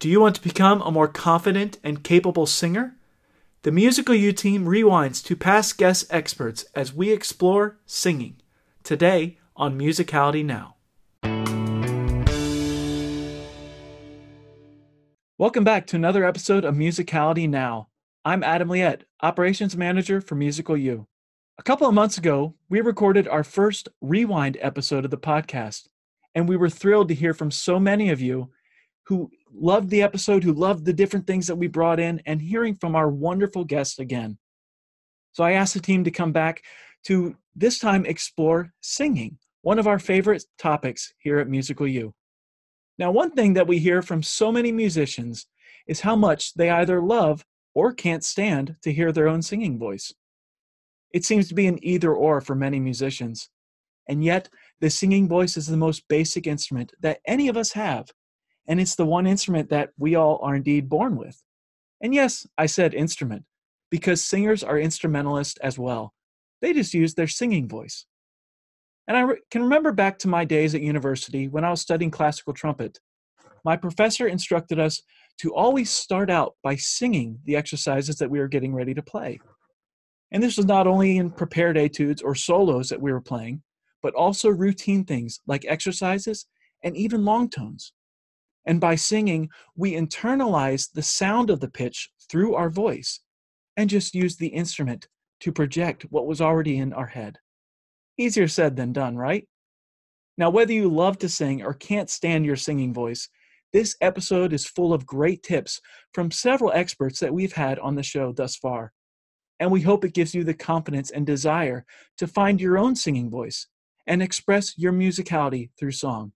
Do you want to become a more confident and capable singer? The Musical U team rewinds to past guest experts as we explore singing. Today on Musicality Now. Welcome back to another episode of Musicality Now. I'm Adam Liette, Operations Manager for Musical U. A couple of months ago, we recorded our first Rewind episode of the podcast, and we were thrilled to hear from so many of you who loved the episode, who loved the different things that we brought in, and hearing from our wonderful guests again. So I asked the team to come back to this time explore singing, one of our favorite topics here at Musical U. Now, one thing that we hear from so many musicians is how much they either love or can't stand to hear their own singing voice. It seems to be an either or for many musicians. And yet, the singing voice is the most basic instrument that any of us have and it's the one instrument that we all are indeed born with. And yes, I said instrument, because singers are instrumentalists as well. They just use their singing voice. And I re- can remember back to my days at university when I was studying classical trumpet. My professor instructed us to always start out by singing the exercises that we were getting ready to play. And this was not only in prepared etudes or solos that we were playing, but also routine things like exercises and even long tones. And by singing, we internalize the sound of the pitch through our voice and just use the instrument to project what was already in our head. Easier said than done, right? Now, whether you love to sing or can't stand your singing voice, this episode is full of great tips from several experts that we've had on the show thus far. And we hope it gives you the confidence and desire to find your own singing voice and express your musicality through song.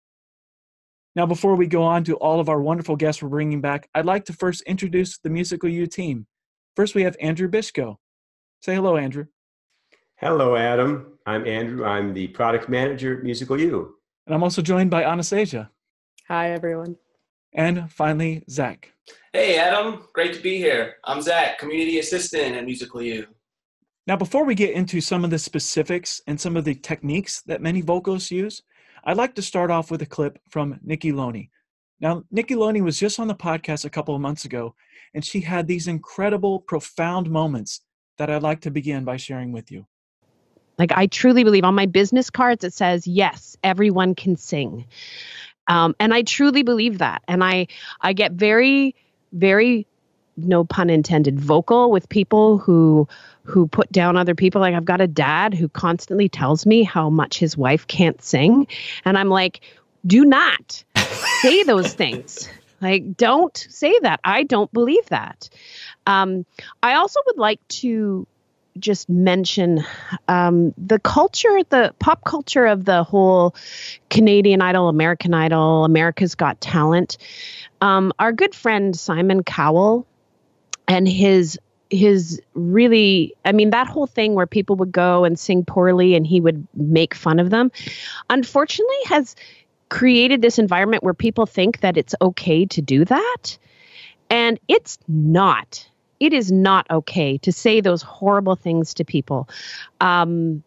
Now, before we go on to all of our wonderful guests we're bringing back, I'd like to first introduce the Musical U team. First, we have Andrew Bishko. Say hello, Andrew. Hello, Adam. I'm Andrew. I'm the product manager at Musical U. And I'm also joined by Anastasia. Hi, everyone. And finally, Zach. Hey, Adam. Great to be here. I'm Zach, community assistant at Musical U. Now, before we get into some of the specifics and some of the techniques that many vocalists use, I'd like to start off with a clip from Nikki Loney. Now, Nikki Loney was just on the podcast a couple of months ago, and she had these incredible, profound moments that I'd like to begin by sharing with you. Like, I truly believe on my business cards, it says, yes, everyone can sing. Um, and I truly believe that. And I, I get very, very no pun intended vocal with people who who put down other people. Like i've got a dad who constantly tells me how much his wife can't sing. And i'm like do not say those things. Like don't say that. I don't believe that. Um, i also would like to just mention um, the culture, the pop culture of the whole Canadian Idol, American Idol, America's Got Talent. Um, our good friend Simon Cowell and his his really i mean that whole thing where people would go and sing poorly and he would make fun of them unfortunately has created this environment where people think that it's okay to do that. And it's not. It is not okay to say those horrible things to people. Um,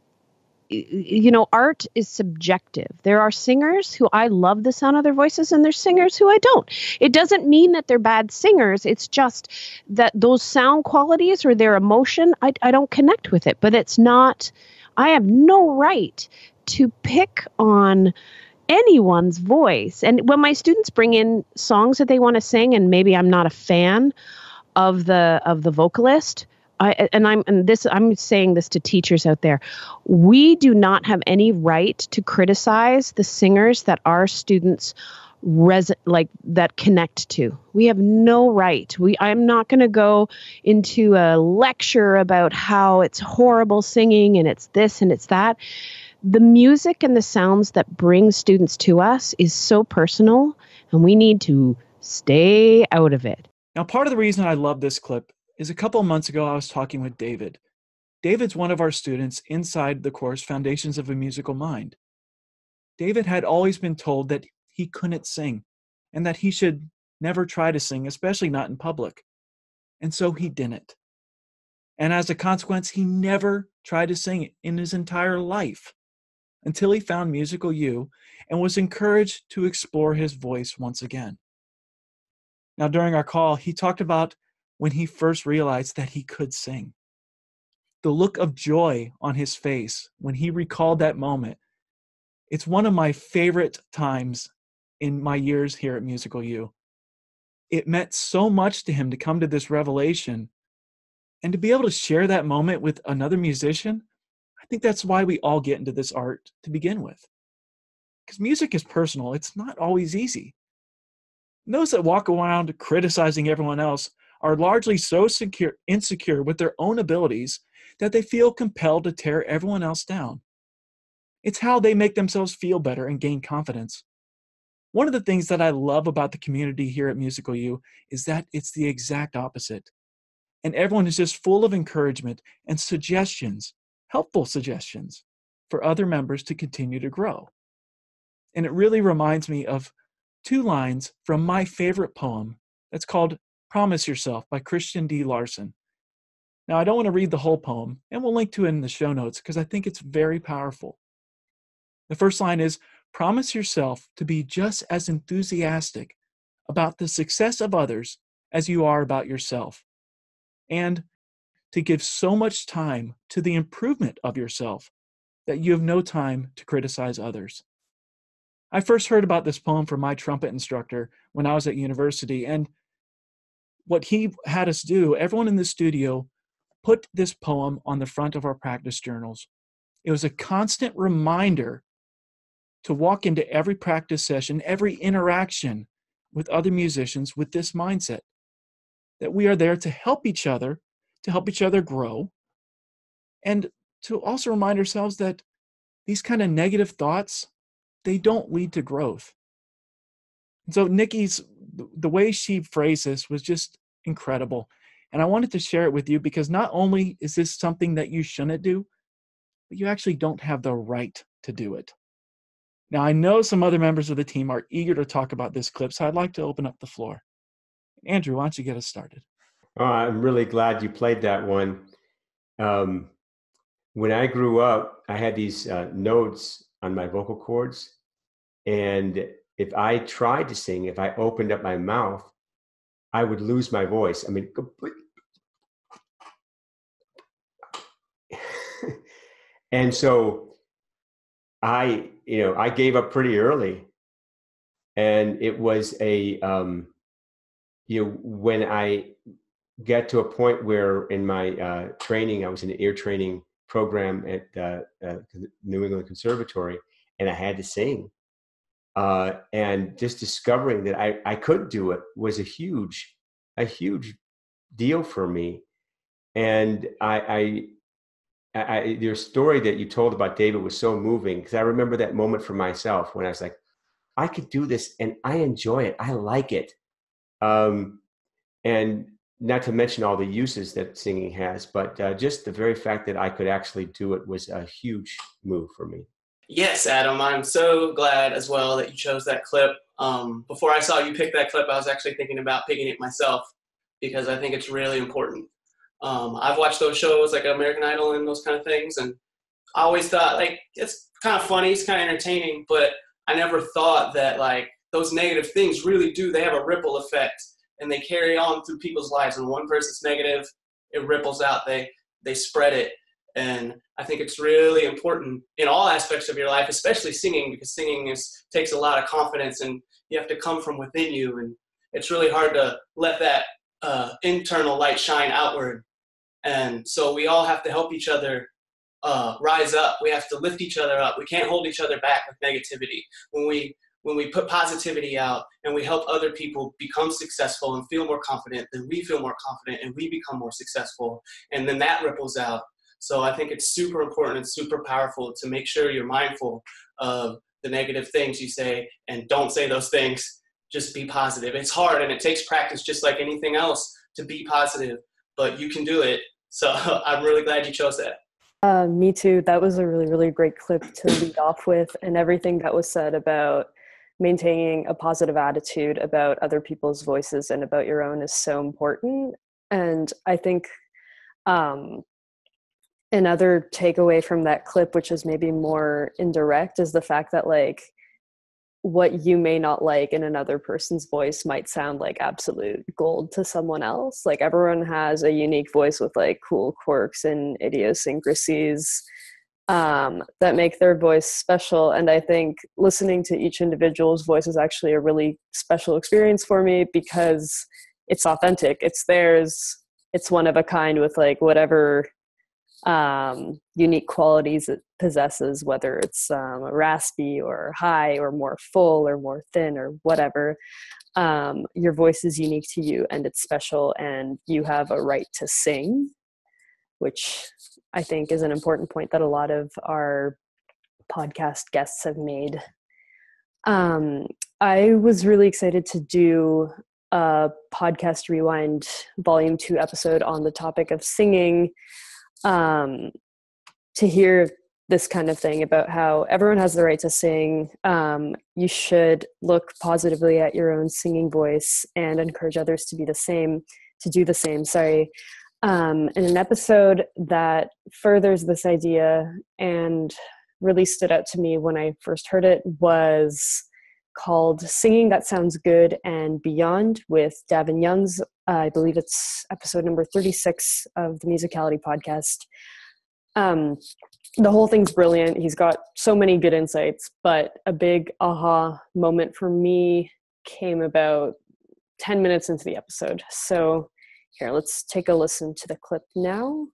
you know, art is subjective. There are singers who I love the sound of their voices, and there's singers who I don't. It doesn't mean that they're bad singers. It's just that those sound qualities or their emotion, I, I don't connect with it. But it's not, I have no right to pick on anyone's voice. And when my students bring in songs that they want to sing, and maybe I'm not a fan of the of the vocalist, I, and I'm and this I'm saying this to teachers out there. We do not have any right to criticize the singers that our students res like that connect to. We have no right. We I'm not going to go into a lecture about how it's horrible singing and it's this and it's that. The music and the sounds that bring students to us is so personal and we need to stay out of it. Now, part of the reason I love this clip is a couple months ago, I was talking with David. David's one of our students inside the course Foundations of a Musical Mind. David had always been told that he couldn't sing and that he should never try to sing, especially not in public. And so he didn't. And as a consequence, he never tried to sing in his entire life until he found Musical U and was encouraged to explore his voice once again. Now, during our call, he talked about when he first realized that he could sing. The look of joy on his face when he recalled that moment. It's one of my favorite times in my years here at Musical U. It meant so much to him to come to this revelation and to be able to share that moment with another musician. I think that's why we all get into this art to begin with. Because music is personal, it's not always easy. Those that walk around criticizing everyone else are largely so secure, insecure with their own abilities that they feel compelled to tear everyone else down. It's how they make themselves feel better and gain confidence. One of the things that I love about the community here at Musical U is that it's the exact opposite. And everyone is just full of encouragement and suggestions, helpful suggestions, for other members to continue to grow. And it really reminds me of two lines from my favorite poem that's called Promise Yourself by Christian D. Larson. Now, I don't want to read the whole poem, and we'll link to it in the show notes because I think it's very powerful. The first line is Promise yourself to be just as enthusiastic about the success of others as you are about yourself, and to give so much time to the improvement of yourself that you have no time to criticize others. I first heard about this poem from my trumpet instructor when I was at university. And what he had us do, everyone in the studio put this poem on the front of our practice journals. It was a constant reminder to walk into every practice session, every interaction with other musicians with this mindset that we are there to help each other, to help each other grow, and to also remind ourselves that these kind of negative thoughts they don't lead to growth. so Nikki's the way she phrased this was just incredible. And I wanted to share it with you because not only is this something that you shouldn't do, but you actually don't have the right to do it. Now, I know some other members of the team are eager to talk about this clip, so I'd like to open up the floor. Andrew, why don't you get us started? Oh, I'm really glad you played that one. Um, when I grew up, I had these uh, nodes on my vocal cords. And if I tried to sing, if I opened up my mouth, I would lose my voice. I mean, and so I, you know, I gave up pretty early. And it was a, um, you know, when I get to a point where in my uh, training, I was in the ear training program at uh, uh, New England Conservatory, and I had to sing. Uh, and just discovering that I, I could do it was a huge, a huge deal for me. And I, I, I your story that you told about David was so moving because I remember that moment for myself when I was like, I could do this and I enjoy it. I like it. Um, and not to mention all the uses that singing has, but uh, just the very fact that I could actually do it was a huge move for me. Yes, Adam, I'm so glad as well that you chose that clip. Um, before I saw you pick that clip, I was actually thinking about picking it myself because I think it's really important. Um, I've watched those shows like American Idol and those kind of things, and I always thought like it's kind of funny, it's kind of entertaining, but I never thought that like those negative things really do they have a ripple effect and they carry on through people's lives. And one person's negative, it ripples out. They they spread it. And I think it's really important in all aspects of your life, especially singing, because singing is takes a lot of confidence and you have to come from within you. And it's really hard to let that uh, internal light shine outward. And so we all have to help each other uh, rise up. We have to lift each other up. We can't hold each other back with negativity. When we when we put positivity out and we help other people become successful and feel more confident, then we feel more confident and we become more successful. And then that ripples out. So I think it's super important and super powerful to make sure you're mindful of the negative things you say and don't say those things. Just be positive. It's hard and it takes practice, just like anything else, to be positive, but you can do it. So I'm really glad you chose that. Uh, me too. That was a really, really great clip to lead off with, and everything that was said about maintaining a positive attitude about other people's voices and about your own is so important. And I think um, another takeaway from that clip, which is maybe more indirect, is the fact that like what you may not like in another person's voice might sound like absolute gold to someone else. Like everyone has a unique voice with like cool quirks and idiosyncrasies um, that make their voice special. And I think listening to each individual's voice is actually a really special experience for me because it's authentic, it's theirs, it's one of a kind with like whatever um, unique qualities it possesses, whether it's um, raspy or high or more full or more thin or whatever. Um, your voice is unique to you and it's special, and you have a right to sing, which I think is an important point that a lot of our podcast guests have made. Um, I was really excited to do a podcast rewind volume two episode on the topic of singing um, to hear this kind of thing about how everyone has the right to sing. Um, you should look positively at your own singing voice and encourage others to be the same, to do the same. Sorry. Um, in an episode that furthers this idea and really stood out to me when I first heard it was called Singing That Sounds Good and Beyond with Davin Youngs. Uh, I believe it's episode number 36 of the Musicality podcast. Um, the whole thing's brilliant. He's got so many good insights, but a big aha moment for me came about 10 minutes into the episode. So, here, let's take a listen to the clip now.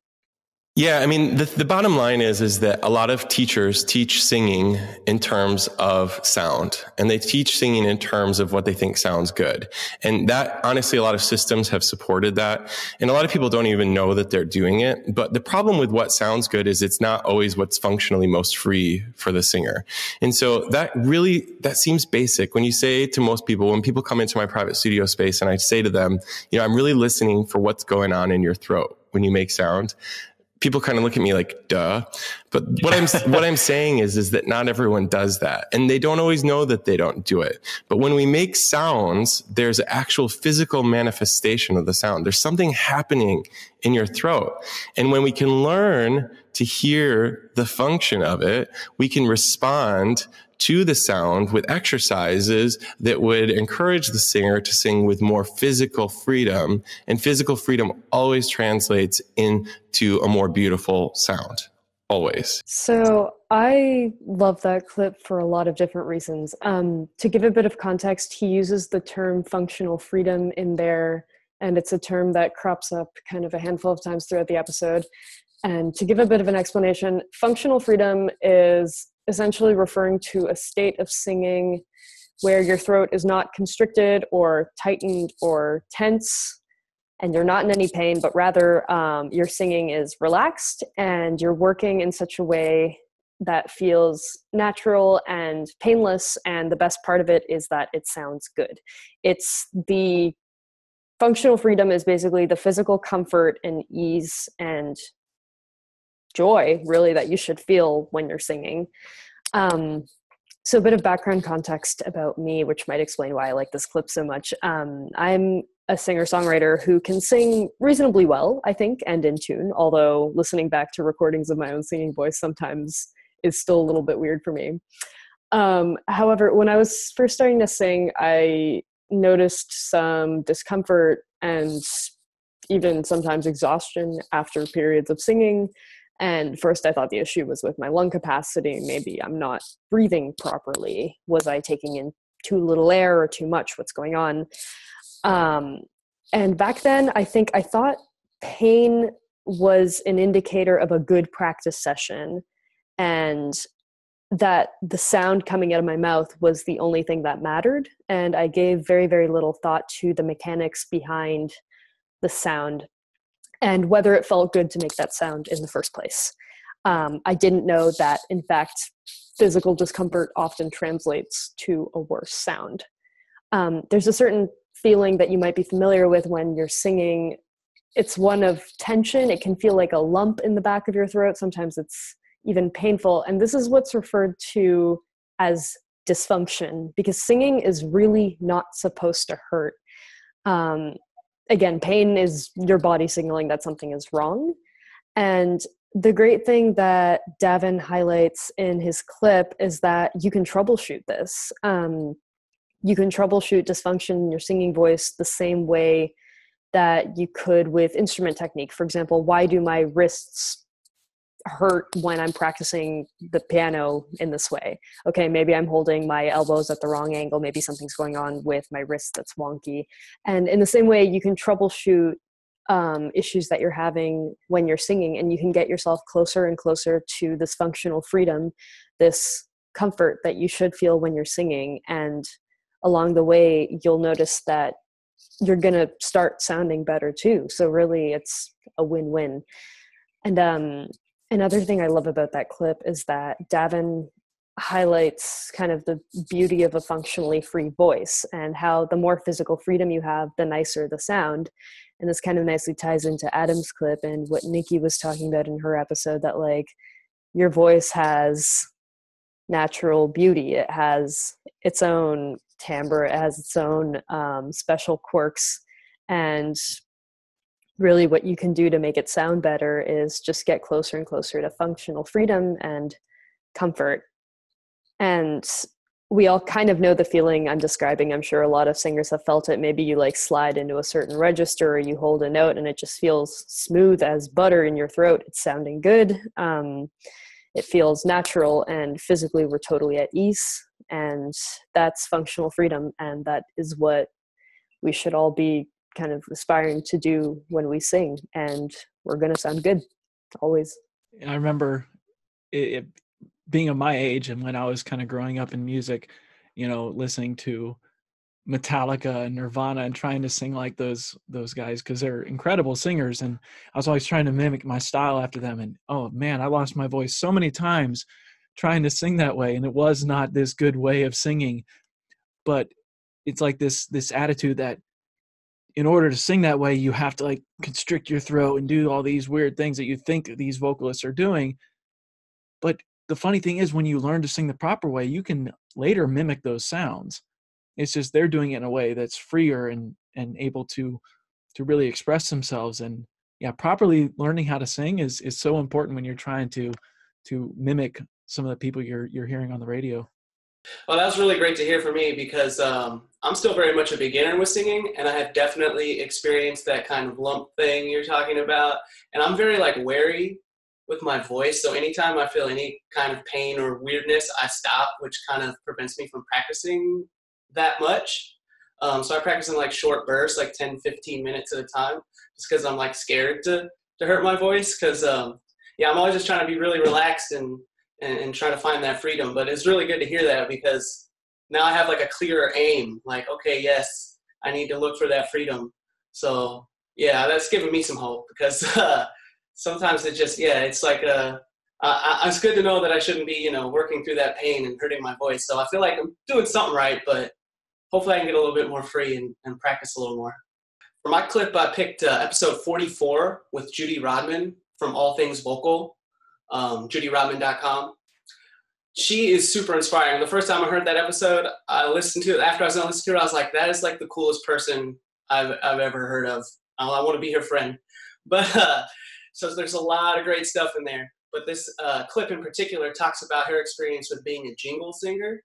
Yeah, I mean, the, the bottom line is, is that a lot of teachers teach singing in terms of sound and they teach singing in terms of what they think sounds good. And that, honestly, a lot of systems have supported that. And a lot of people don't even know that they're doing it. But the problem with what sounds good is it's not always what's functionally most free for the singer. And so that really, that seems basic when you say to most people, when people come into my private studio space and I say to them, you know, I'm really listening for what's going on in your throat when you make sound people kind of look at me like duh. But what i'm what i'm saying is is that not everyone does that and they don't always know that they don't do it. But when we make sounds there's actual physical manifestation of the sound. There's something happening in your throat. And when we can learn to hear the function of it we can respond to the sound with exercises that would encourage the singer to sing with more physical freedom. And physical freedom always translates into a more beautiful sound. Always. So I love that clip for a lot of different reasons. Um, to give a bit of context, he uses the term functional freedom in there, and it's a term that crops up kind of a handful of times throughout the episode. And to give a bit of an explanation, functional freedom is essentially referring to a state of singing where your throat is not constricted or tightened or tense and you're not in any pain, but rather um, your singing is relaxed and you're working in such a way that feels natural and painless. And the best part of it is that it sounds good. It's the functional freedom is basically the physical comfort and ease and joy really that you should feel when you're singing. Um, so a bit of background context about me which might explain why i like this clip so much. Um, i'm a singer songwriter who can sing reasonably well i think and in tune although listening back to recordings of my own singing voice sometimes is still a little bit weird for me. Um, however when i was first starting to sing i noticed some discomfort and even sometimes exhaustion after periods of singing and first, I thought the issue was with my lung capacity. Maybe I'm not breathing properly. Was I taking in too little air or too much? What's going on? Um, and back then, I think I thought pain was an indicator of a good practice session and that the sound coming out of my mouth was the only thing that mattered. And I gave very, very little thought to the mechanics behind the sound and whether it felt good to make that sound in the first place. Um, I didn't know that, in fact, physical discomfort often translates to a worse sound. Um, there's a certain feeling that you might be familiar with when you're singing. It's one of tension. It can feel like a lump in the back of your throat. Sometimes it's even painful. And this is what's referred to as dysfunction because singing is really not supposed to hurt. Um, again, pain is your body signaling that something is wrong. And the great thing that Davin highlights in his clip is that you can troubleshoot this. Um, you can troubleshoot dysfunction in your singing voice the same way that you could with instrument technique. For example, why do my wrists hurt when I'm practicing the piano in this way? Okay, maybe I'm holding my elbows at the wrong angle. Maybe something's going on with my wrist that's wonky. And in the same way, you can troubleshoot um, issues that you're having when you're singing, and you can get yourself closer and closer to this functional freedom, this comfort that you should feel when you're singing. And along the way, you'll notice that you're going to start sounding better too. So really, it's a win-win. And um, another thing I love about that clip is that Davin highlights kind of the beauty of a functionally free voice and how the more physical freedom you have, the nicer the sound. And this kind of nicely ties into Adam's clip and what Nikki was talking about in her episode that like your voice has natural beauty. It has its own timbre, it has its own um, special quirks. And really, what you can do to make it sound better is just get closer and closer to functional freedom and comfort. And we all kind of know the feeling I'm describing. I'm sure a lot of singers have felt it. Maybe you like slide into a certain register or you hold a note and it just feels smooth as butter in your throat. It's sounding good. Um, it feels natural and physically we're totally at ease and that's functional freedom and that is what we should all be kind of aspiring to do when we sing and we're going to sound good always. I remember it, it, being of my age and when i was kind of growing up in music you know listening to Metallica and Nirvana and trying to sing like those those guys because they're incredible singers and I was always trying to mimic my style after them and oh man I lost my voice so many times trying to sing that way and it was not this good way of singing. But it's like this this attitude that in order to sing that way you have to like constrict your throat and do all these weird things that you think these vocalists are doing. But the funny thing is when you learn to sing the proper way you can later mimic those sounds. It's just they're doing it in a way that's freer and and able to to really express themselves. And yeah properly learning how to sing is is so important when you're trying to to mimic some of the people you're you're hearing on the radio well that was really great to hear for me because um, i'm still very much a beginner with singing and i have definitely experienced that kind of lump thing you're talking about and i'm very like wary with my voice so anytime i feel any kind of pain or weirdness i stop which kind of prevents me from practicing that much. Um, so I practice in like short bursts, like 10, 15 minutes at a time, just because I'm like scared to, to hurt my voice. Because, um, yeah, I'm always just trying to be really relaxed and, and, and trying to find that freedom. But it's really good to hear that because now I have like a clearer aim. Like, okay, yes, I need to look for that freedom. So, yeah, that's giving me some hope because uh, sometimes it just, yeah, it's like a, uh, it's good to know that I shouldn't be, you know, working through that pain and hurting my voice. So I feel like I'm doing something right, but hopefully I can get a little bit more free and, and practice a little more. For my clip, I picked uh, episode 44 with Judy Rodman from All Things Vocal, um, judyrodman.com. She is super inspiring. The first time I heard that episode, I listened to it. After I was going to listen to it, I was like, that is like the coolest person I've, I've ever heard of. I, I want to be her friend. But uh, so there's a lot of great stuff in there. But this uh, clip in particular talks about her experience with being a jingle singer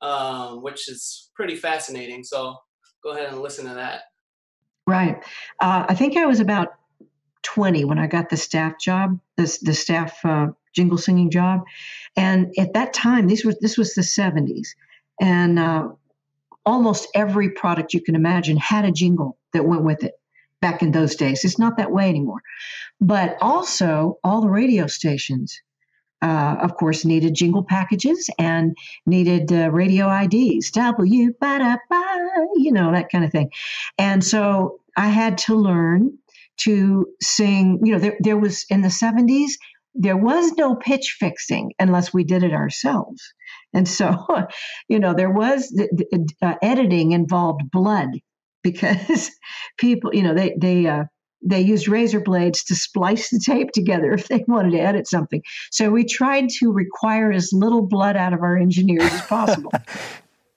um, which is pretty fascinating. So go ahead and listen to that. Right. Uh, I think I was about 20 when I got the staff job, this the staff uh, jingle singing job, and at that time, these were this was the 70s, and uh, almost every product you can imagine had a jingle that went with it. Back in those days, it's not that way anymore. But also, all the radio stations uh, of course, needed jingle packages and needed uh, radio IDs, W, ba you know, that kind of thing. And so I had to learn to sing, you know, there, there was in the 70s, there was no pitch fixing unless we did it ourselves. And so, you know, there was the, the, uh, editing involved blood because people, you know, they, they, uh, they used razor blades to splice the tape together if they wanted to edit something. So we tried to require as little blood out of our engineers as possible.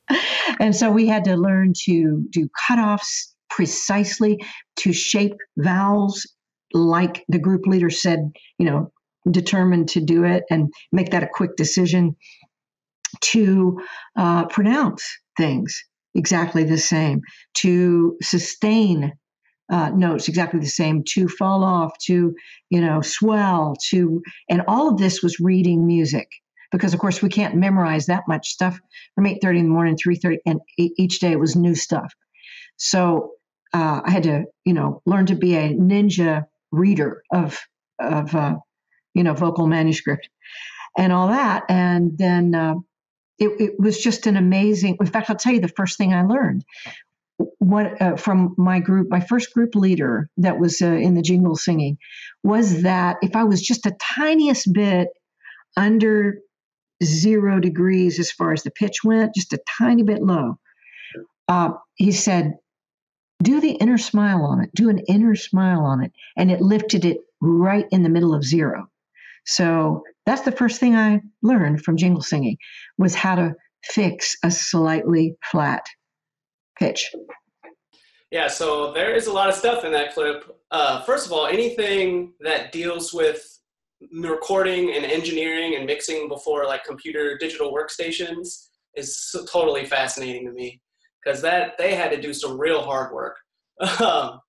and so we had to learn to do cutoffs precisely, to shape vowels like the group leader said, you know, determined to do it and make that a quick decision to uh, pronounce things exactly the same, to sustain uh, notes exactly the same, to fall off, to you know swell, to and all of this was reading music. Because of course we can't memorize that much stuff. From 8.30 in the morning 3.30 and each day it was new stuff. So uh, i had to you know learn to be a ninja reader of of uh, you know vocal manuscript and all that and then uh, it, it, was just an amazing in fact i'll tell you the first thing i learned what uh, from my group my first group leader that was uh, in the jingle singing was that if i was just a tiniest bit under zero degrees as far as the pitch went, just a tiny bit low. Uh, he said, do the inner smile on it, do an inner smile on it. And it lifted it right in the middle of zero. So that's the first thing I learned from jingle singing was how to fix a slightly flat pitch. Yeah, so there is a lot of stuff in that clip. Uh, first of all, anything that deals with recording and engineering and mixing before like computer digital workstations is totally fascinating to me because that they had to do some real hard work. Um,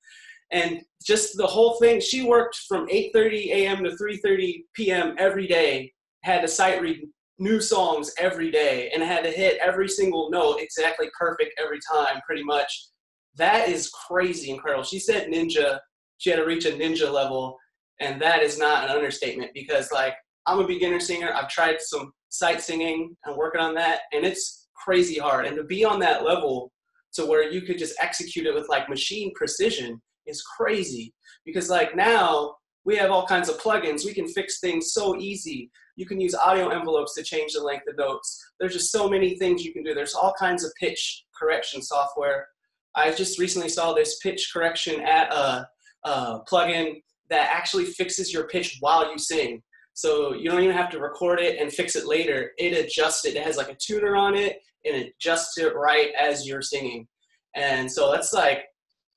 and just the whole thing she worked from 8.30 a.m to 3.30 p.m every day had to sight read new songs every day and had to hit every single note exactly perfect every time pretty much. That is crazy incredible. She said ninja she had to reach a ninja level and that is not an understatement because like i'm a beginner singer. I've tried some sight singing and working on that and it's crazy hard. And to be on that level to where you could just execute it with like machine precision is crazy. Because like now we have all kinds of plugins. We can fix things so easy. You can use audio envelopes to change the length of notes. There's just so many things you can do. There's all kinds of pitch correction software. I just recently saw this pitch correction at a, a plugin that actually fixes your pitch while you sing. So you don't even have to record it and fix it later. It adjusts it. It has like a tuner on it and it adjusts it right as you're singing. And so that's like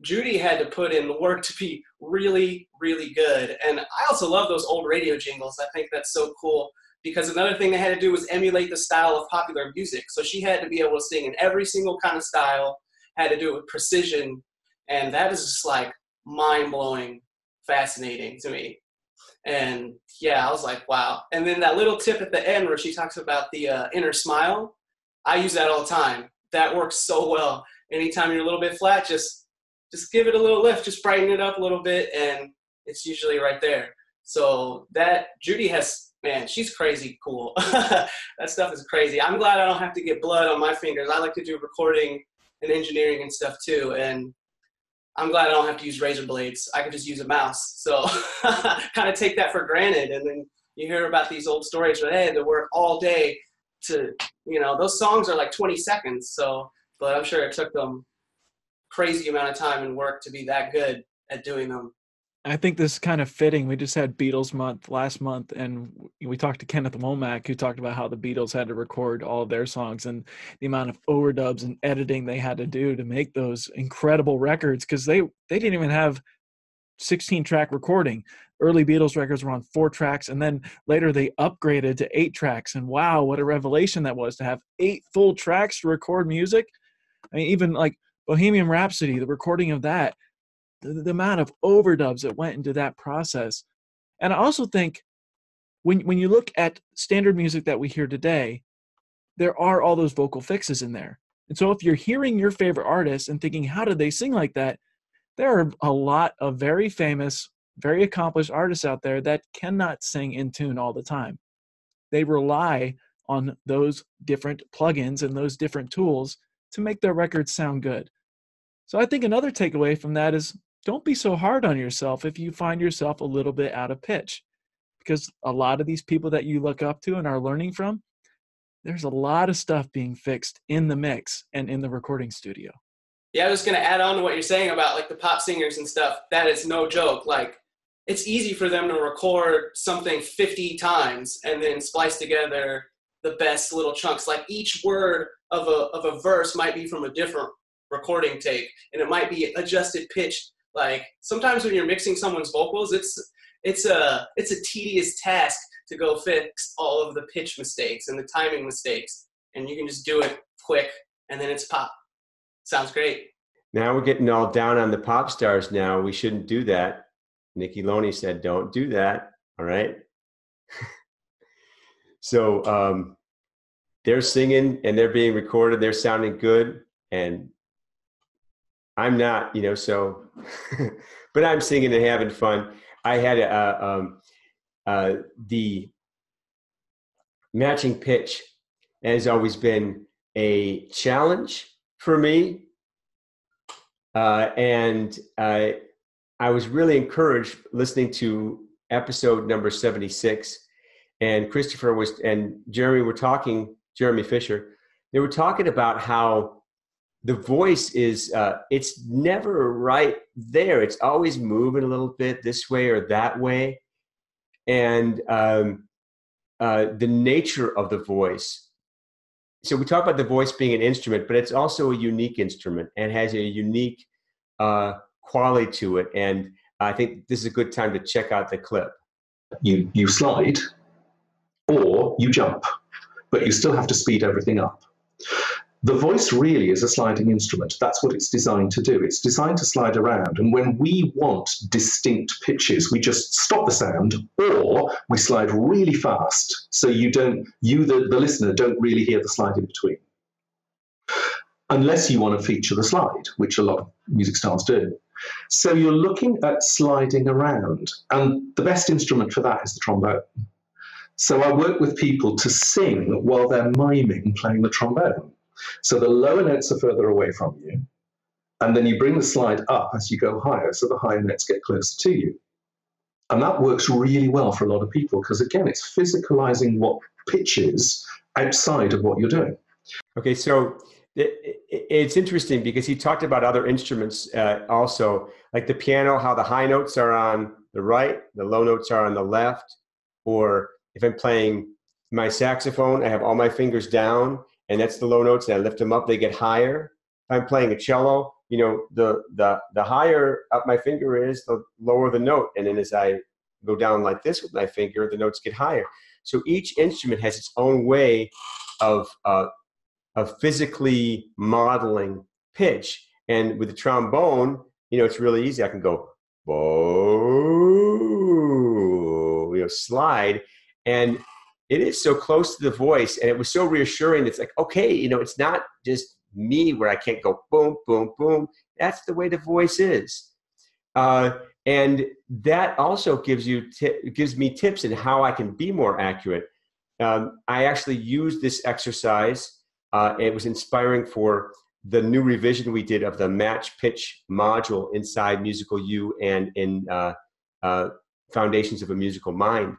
Judy had to put in the work to be really, really good. And I also love those old radio jingles. I think that's so cool because another thing they had to do was emulate the style of popular music. So she had to be able to sing in every single kind of style, had to do it with precision. And that is just like mind blowing fascinating to me. And yeah, I was like, wow. And then that little tip at the end where she talks about the uh, inner smile, I use that all the time. That works so well. Anytime you're a little bit flat, just just give it a little lift, just brighten it up a little bit, and it's usually right there. So that Judy has, man, she's crazy cool. that stuff is crazy. I'm glad I don't have to get blood on my fingers. I like to do recording and engineering and stuff too. And I'm glad I don't have to use razor blades. I can just use a mouse. So kind of take that for granted. And then you hear about these old stories where they had to work all day to, you know, those songs are like 20 seconds. So, but I'm sure it took them crazy amount of time and work to be that good at doing them. I think this is kind of fitting. We just had Beatles month last month, and we talked to Kenneth Womack, who talked about how the Beatles had to record all of their songs and the amount of overdubs and editing they had to do to make those incredible records because they they didn't even have 16 track recording. Early Beatles records were on four tracks, and then later they upgraded to eight tracks. And wow, what a revelation that was to have eight full tracks to record music. I mean, even like Bohemian Rhapsody, the recording of that the, the amount of overdubs that went into that process. And I also think when when you look at standard music that we hear today, there are all those vocal fixes in there. And so if you're hearing your favorite artist and thinking, how did they sing like that? There are a lot of very famous, very accomplished artists out there that cannot sing in tune all the time. They rely on those different plugins and those different tools to make their records sound good. So I think another takeaway from that is don't be so hard on yourself if you find yourself a little bit out of pitch because a lot of these people that you look up to and are learning from there's a lot of stuff being fixed in the mix and in the recording studio. Yeah i was going to add on to what you're saying about like the pop singers and stuff that is no joke like it's easy for them to record something 50 times and then splice together the best little chunks like each word of a, of a verse might be from a different recording take and it might be adjusted pitch like sometimes when you're mixing someone's vocals, it's it's a it's a tedious task to go fix all of the pitch mistakes and the timing mistakes, and you can just do it quick, and then it's pop. Sounds great. Now we're getting all down on the pop stars. Now we shouldn't do that. Nikki Loney said, "Don't do that." All right. so um, they're singing and they're being recorded. They're sounding good, and I'm not. You know, so but I'm singing and having fun. I had a, um, uh, the matching pitch has always been a challenge for me. Uh, and uh, I was really encouraged listening to episode number 76. And Christopher was, and Jeremy were talking, Jeremy Fisher, they were talking about how the voice is uh, it's never right there. It's always moving a little bit this way or that way. And um, uh, the nature of the voice. So we talk about the voice being an instrument but it's also a unique instrument and has a unique uh, quality to it. And i think this is a good time to check out the clip. You you slide or you jump but you still have to speed everything up the voice really is a sliding instrument. That's what it's designed to do. It's designed to slide around. And when we want distinct pitches, we just stop the sound or we slide really fast so you don't, you, the, the listener, don't really hear the slide in between. Unless you want to feature the slide, which a lot of music styles do. So you're looking at sliding around. And the best instrument for that is the trombone. So I work with people to sing while they're miming playing the trombone. So the lower notes are further away from you. And then you bring the slide up as you go higher, so the higher notes get closer to you. And that works really well for a lot of people because, again, it's physicalizing what pitch is outside of what you're doing. Okay, so it's interesting because he talked about other instruments uh, also, like the piano, how the high notes are on the right, the low notes are on the left. Or if I'm playing my saxophone, I have all my fingers down and that's the low notes, and I lift them up, they get higher. If I'm playing a cello, you know, the the the higher up my finger is, the lower the note, and then as I go down like this with my finger, the notes get higher. So each instrument has its own way of uh, of physically modeling pitch. And with the trombone, you know, it's really easy. I can go, whoa, you know, slide, and it is so close to the voice and it was so reassuring. It's like okay you know it's not just me where i can't go boom boom boom. That's the way the voice is. Uh, and that also gives you t- gives me tips in how i can be more accurate. Um, i actually used this exercise uh, it was inspiring for the new revision we did of the match pitch module inside musical u and in uh, uh foundations of a musical mind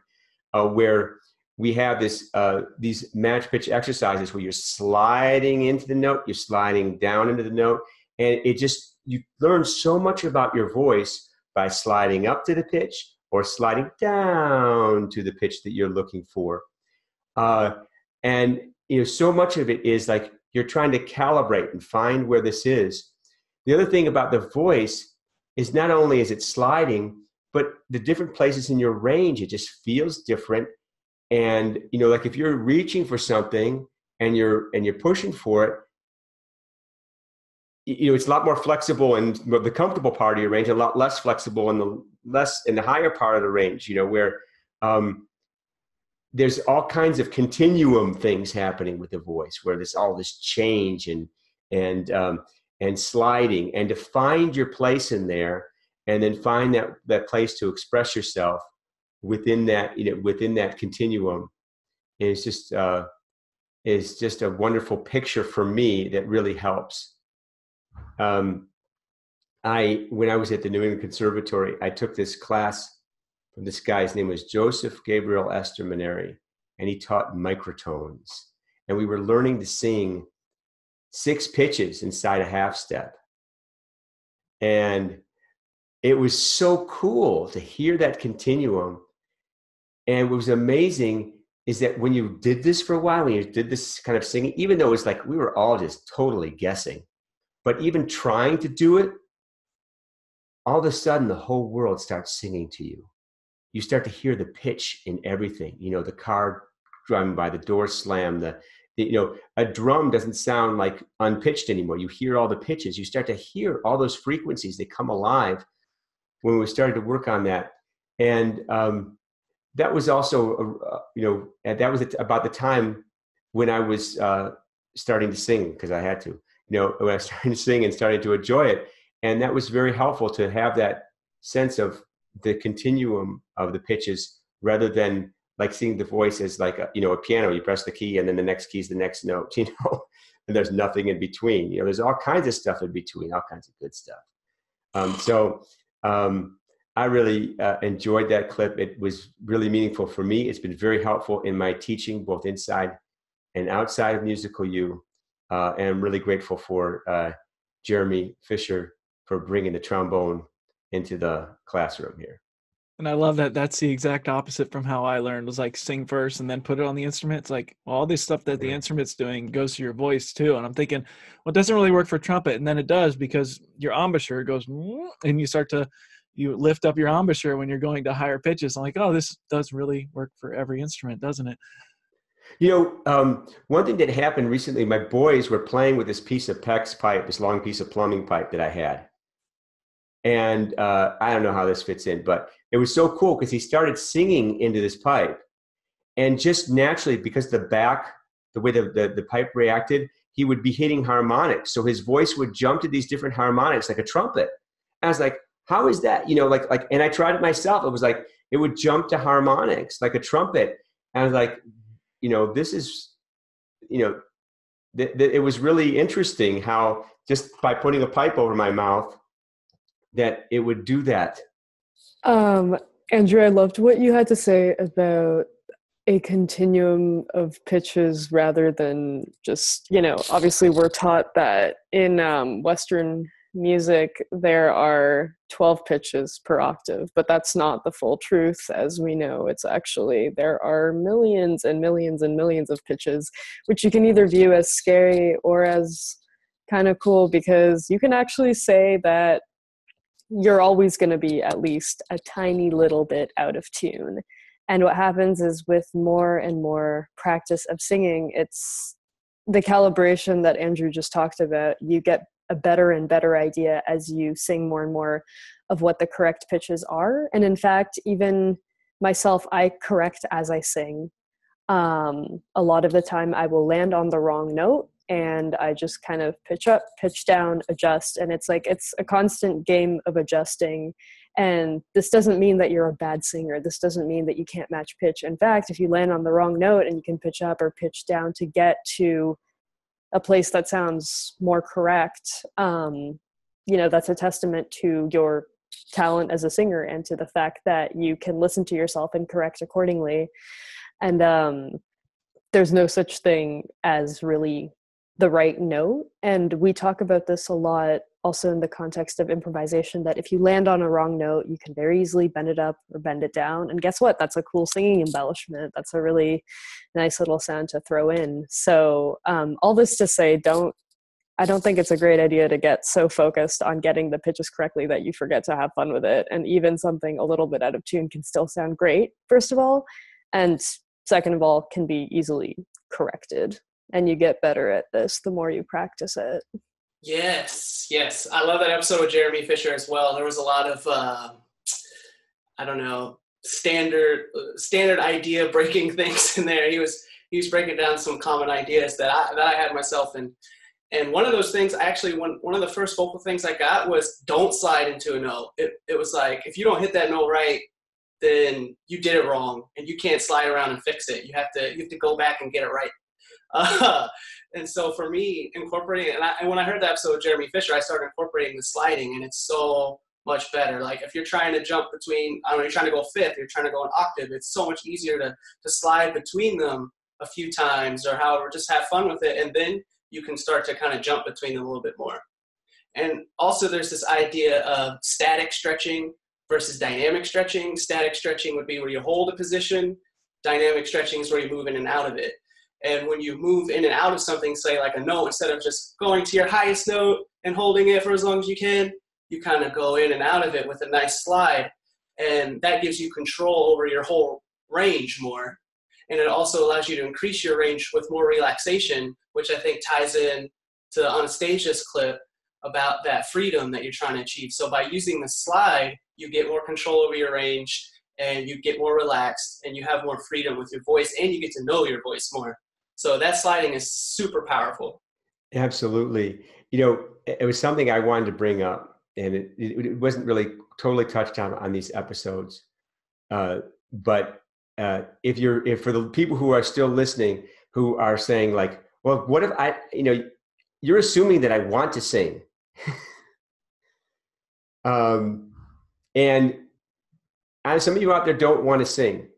uh, where we have this uh, these match pitch exercises where you're sliding into the note, you're sliding down into the note, and it just you learn so much about your voice by sliding up to the pitch or sliding down to the pitch that you're looking for. Uh, and you know, so much of it is like you're trying to calibrate and find where this is. The other thing about the voice is not only is it sliding, but the different places in your range, it just feels different and you know like if you're reaching for something and you're and you're pushing for it you know it's a lot more flexible in the comfortable part of your range a lot less flexible in the less in the higher part of the range you know where um, there's all kinds of continuum things happening with the voice where there's all this change and and um, and sliding. And to find your place in there and then find that that place to express yourself within that you know within that continuum it's just uh, just a wonderful picture for me that really helps. Um, I when I was at the New England Conservatory, I took this class from this guy. His name was Joseph Gabriel Esther Maneri, and he taught microtones. And we were learning to sing six pitches inside a half step. And it was so cool to hear that continuum and what was amazing is that when you did this for a while, when you did this kind of singing, even though it was like we were all just totally guessing, but even trying to do it, all of a sudden the whole world starts singing to you. you start to hear the pitch in everything. You know, the car driving by, the door slam, the, the you know, a drum doesn't sound like unpitched anymore. You hear all the pitches. You start to hear all those frequencies. They come alive when we started to work on that, and um, that was also, you know, that was about the time when I was uh, starting to sing because I had to. You know, when I started to sing and started to enjoy it, and that was very helpful to have that sense of the continuum of the pitches rather than like seeing the voice as like a, you know a piano. You press the key and then the next key is the next note you know and there's nothing in between. You know there's all kinds of stuff in between all kinds of good stuff. Um, so um, i really uh, enjoyed that clip it was really meaningful for me it's been very helpful in my teaching both inside and outside of musical u uh, and i'm really grateful for uh, jeremy fisher for bringing the trombone into the classroom here. And I love that that's the exact opposite from how I learned was like sing first and then put it on the instrument. It's like all this stuff that the instrument's doing goes to your voice too. And I'm thinking, well, it doesn't really work for trumpet. And then it does because your embouchure goes and you start to you lift up your embouchure when you're going to higher pitches. I'm like, oh, this does really work for every instrument, doesn't it? You know, um, one thing that happened recently, my boys were playing with this piece of PEX pipe, this long piece of plumbing pipe that I had and uh, I don't know how this fits in, but it was so cool because he started singing into this pipe, and just naturally, because the back, the way the, the, the pipe reacted, he would be hitting harmonics. So his voice would jump to these different harmonics like a trumpet. I was like, how is that? You know, like like, and I tried it myself. It was like it would jump to harmonics like a trumpet. And I was like, you know, this is, you know, th- th- it was really interesting how just by putting a pipe over my mouth that it would do that. Um, Andrew, I loved what you had to say about a continuum of pitches rather than just, you know, obviously we're taught that in um, Western music there are 12 pitches per octave, but that's not the full truth. As we know, it's actually there are millions and millions and millions of pitches, which you can either view as scary or as kind of cool because you can actually say that you're always going to be at least a tiny little bit out of tune. And what happens is with more and more practice of singing, it's the calibration that Andrew just talked about. You get a better and better idea as you sing more and more of what the correct pitches are. And in fact, even myself, I correct as I sing. Um, a lot of the time, I will land on the wrong note and I just kind of pitch up, pitch down, adjust. And it's like it's a constant game of adjusting. And this doesn't mean that you're a bad singer. This doesn't mean that you can't match pitch. In fact, if you land on the wrong note and you can pitch up or pitch down to get to a place that sounds more correct, um, you know, that's a testament to your talent as a singer and to the fact that you can listen to yourself and correct accordingly. And um, there's no such thing as really the right note. And we talk about this a lot also in the context of improvisation that if you land on a wrong note, you can very easily bend it up or bend it down. And guess what? That's a cool singing embellishment. That's a really nice little sound to throw in. So, um, all this to say, don't. I don't think it's a great idea to get so focused on getting the pitches correctly that you forget to have fun with it. And even something a little bit out of tune can still sound great, first of all. And second of all, can be easily corrected and you get better at this the more you practice it. Yes, yes. I love that episode with Jeremy Fisher as well. There was a lot of, uh, I don't know, standard standard idea breaking things in there. He was he was breaking down some common ideas that I that I had myself and and one of those things actually one one of the first vocal things I got was don't slide into a note. It it was like if you don't hit that note right, then you did it wrong and you can't slide around and fix it. You have to you have to go back and get it right. Uh, and so for me, incorporating, and, I, and when I heard that episode of Jeremy Fisher, I started incorporating the sliding, and it's so much better. Like if you're trying to jump between, I don't know, you're trying to go fifth, you're trying to go an octave, it's so much easier to, to slide between them a few times or however, just have fun with it. And then you can start to kind of jump between them a little bit more. And also there's this idea of static stretching versus dynamic stretching. Static stretching would be where you hold a position. Dynamic stretching is where you move in and out of it. And when you move in and out of something, say like a note, instead of just going to your highest note and holding it for as long as you can, you kind of go in and out of it with a nice slide. and that gives you control over your whole range more. And it also allows you to increase your range with more relaxation, which I think ties in to Anastasia's clip about that freedom that you're trying to achieve. So by using the slide, you get more control over your range and you get more relaxed and you have more freedom with your voice and you get to know your voice more. So that sliding is super powerful. Absolutely. You know, it was something I wanted to bring up and it, it wasn't really totally touched on on these episodes. Uh, but uh, if you're, if for the people who are still listening, who are saying like, well, what if I, you know, you're assuming that I want to sing. um, and and some of you out there don't want to sing,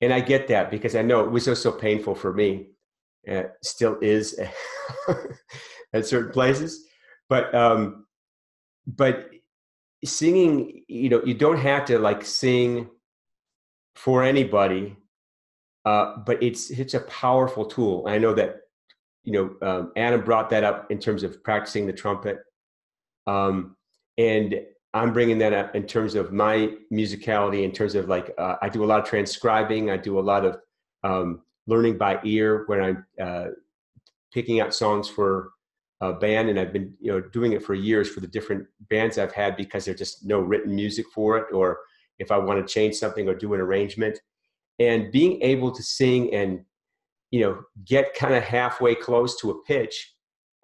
and I get that because I know it was just so painful for me. Uh, still is at certain places, but um, but singing, you know, you don't have to like sing for anybody, uh, but it's it's a powerful tool. I know that you know um, Adam brought that up in terms of practicing the trumpet, um, and I'm bringing that up in terms of my musicality, in terms of like, uh, I do a lot of transcribing. I do a lot of um, learning by ear when I'm uh, picking out songs for a band. And I've been, you know, doing it for years for the different bands I've had because there's just no written music for it. Or if I want to change something or do an arrangement and being able to sing and, you know, get kind of halfway close to a pitch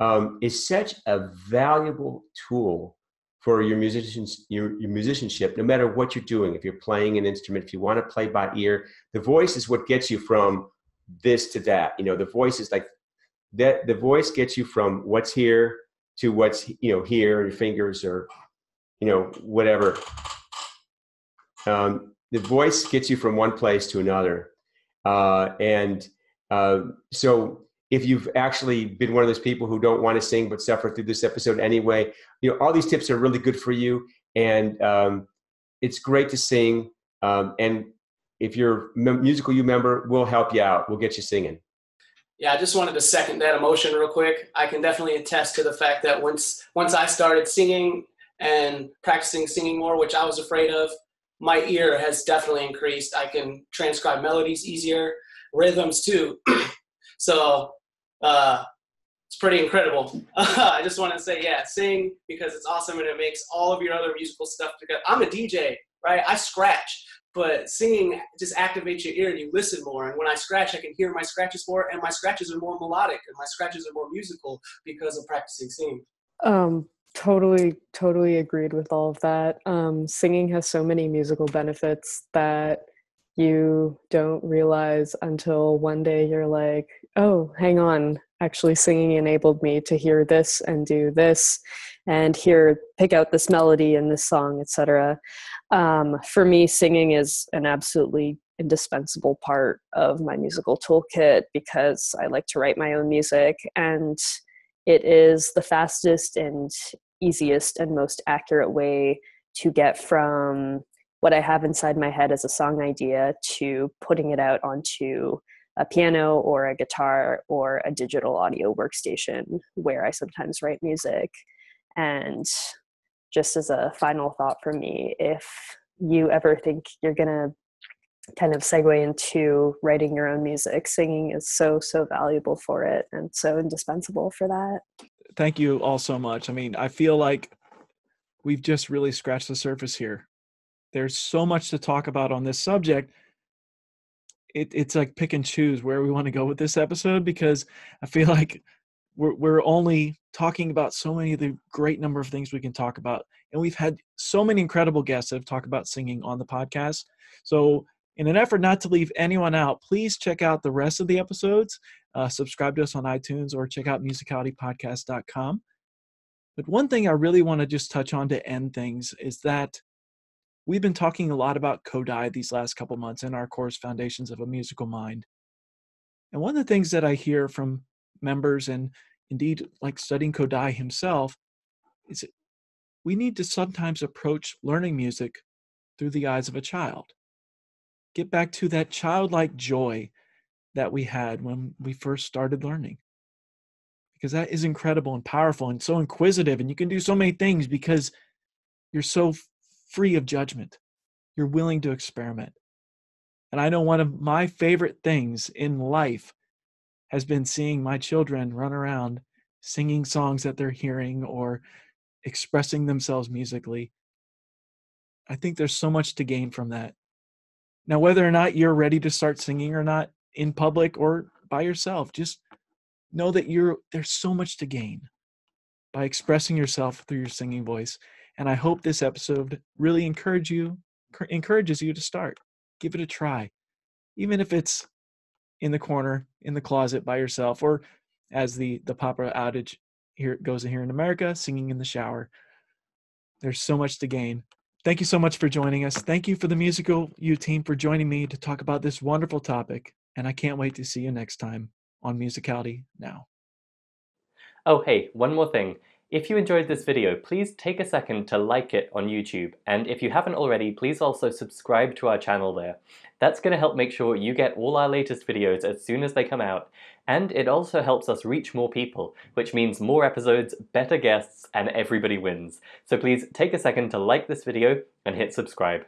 um, is such a valuable tool for your musicians your, your musicianship no matter what you're doing if you're playing an instrument if you want to play by ear the voice is what gets you from this to that. You know the voice is like that the voice gets you from what's here to what's you know here your fingers or you know whatever. Um, the voice gets you from one place to another. Uh, and uh, so if you've actually been one of those people who don't want to sing but suffer through this episode anyway, you know all these tips are really good for you, and um, it's great to sing. Um, and if you're Musical U member, we'll help you out. We'll get you singing. Yeah, I just wanted to second that emotion real quick. I can definitely attest to the fact that once once I started singing and practicing singing more, which I was afraid of, my ear has definitely increased. I can transcribe melodies easier, rhythms too. so uh, it's pretty incredible. I just want to say, yeah, sing because it's awesome and it makes all of your other musical stuff together. I'm a DJ, right? I scratch, but singing just activates your ear and you listen more. And when I scratch, I can hear my scratches more, and my scratches are more melodic and my scratches are more musical because of practicing singing. Um, totally, totally agreed with all of that. Um, singing has so many musical benefits that you don't realize until one day you're like, oh, hang on, actually singing enabled me to hear this and do this and hear pick out this melody in this song etc um, for me singing is an absolutely indispensable part of my musical toolkit because i like to write my own music and it is the fastest and easiest and most accurate way to get from what I have inside my head as a song idea to putting it out onto a piano or a guitar or a digital audio workstation where I sometimes write music. And just as a final thought for me, if you ever think you're going to kind of segue into writing your own music, singing is so, so valuable for it and so indispensable for that. Thank you all so much. I mean, I feel like we've just really scratched the surface here. There's so much to talk about on this subject. It, it's like pick and choose where we want to go with this episode because I feel like we're, we're only talking about so many of the great number of things we can talk about. And we've had so many incredible guests that have talked about singing on the podcast. So, in an effort not to leave anyone out, please check out the rest of the episodes. Uh, subscribe to us on iTunes or check out musicalitypodcast.com. But one thing I really want to just touch on to end things is that We've been talking a lot about Kodály these last couple months in our course, Foundations of a Musical Mind. And one of the things that I hear from members and indeed like studying Kodály himself is it? we need to sometimes approach learning music through the eyes of a child. Get back to that childlike joy that we had when we first started learning. Because that is incredible and powerful and so inquisitive, and you can do so many things because you're so free of judgment. you're willing to experiment. And I know one of my favorite things in life has been seeing my children run around singing songs that they're hearing or expressing themselves musically. I think there's so much to gain from that. Now, whether or not you're ready to start singing or not in public or by yourself, just know that you're there's so much to gain by expressing yourself through your singing voice. And I hope this episode really encourage you encourages you to start. Give it a try. Even if it's in the corner, in the closet by yourself, or as the the Papa outage here goes here in America, singing in the shower. There's so much to gain. Thank you so much for joining us. Thank you for the Musical U team for joining me to talk about this wonderful topic. And I can't wait to see you next time on Musicality Now. Oh, hey, one more thing. If you enjoyed this video, please take a second to like it on YouTube, and if you haven't already, please also subscribe to our channel there. That's going to help make sure you get all our latest videos as soon as they come out, and it also helps us reach more people, which means more episodes, better guests, and everybody wins. So please take a second to like this video and hit subscribe.